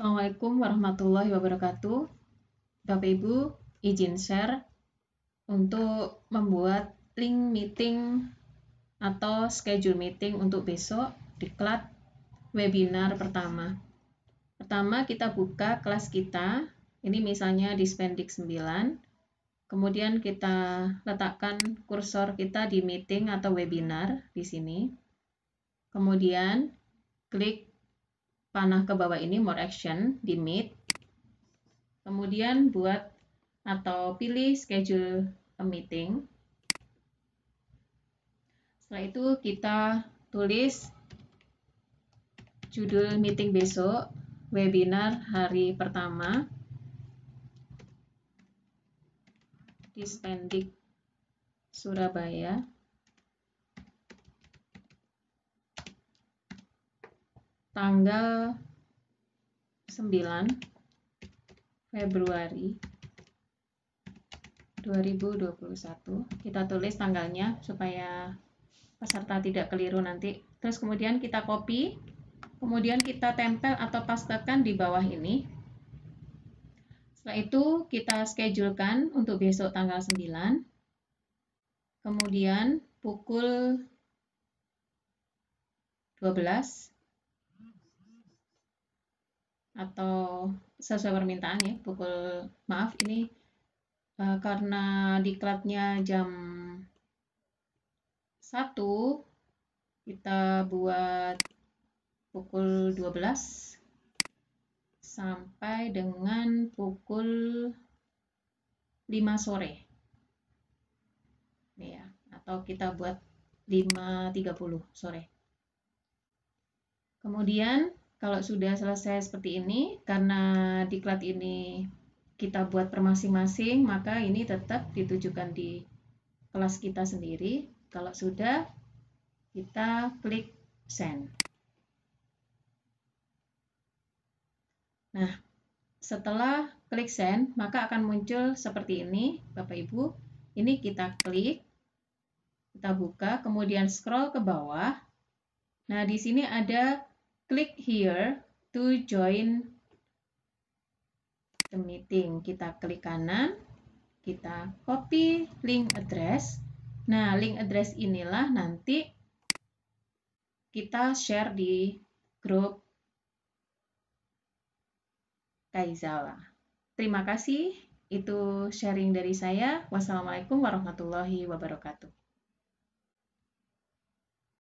Assalamualaikum warahmatullahi wabarakatuh. Bapak Ibu, izin share untuk membuat link meeting atau schedule meeting untuk besok di kelas webinar pertama. Pertama kita buka kelas kita, ini misalnya di Spendik 9, kemudian kita letakkan kursor kita di meeting atau webinar di sini. Kemudian klik panah ke bawah ini more action di meet. Kemudian buat atau pilih schedule a meeting. Setelah itu kita tulis judul meeting besok webinar hari pertama. Di Spendik Surabaya tanggal 9 Februari 2021 kita tulis tanggalnya supaya peserta tidak keliru nanti. Terus kemudian kita copy. Kemudian kita tempel atau pastekan di bawah ini. Setelah itu kita schedulekan untuk besok tanggal 9 kemudian pukul 12 atau sesuai permintaan ya pukul maaf ini uh, karena diklatnya jam 1 kita buat pukul 12 sampai dengan pukul 5 sore. Ya atau kita buat 5.30 sore. Kemudian kalau sudah selesai seperti ini, karena diklat ini kita buat per masing-masing, maka ini tetap ditujukan di kelas kita sendiri. Kalau sudah, kita klik send. Nah, setelah klik send, maka akan muncul seperti ini, Bapak Ibu. Ini kita klik, kita buka, kemudian scroll ke bawah. Nah, di sini ada Click here to join the meeting. Kita klik kanan, kita copy link address. Nah, link address inilah nanti kita share di grup Kaizala. Terima kasih. Itu sharing dari saya. Wassalamualaikum warahmatullahi wabarakatuh.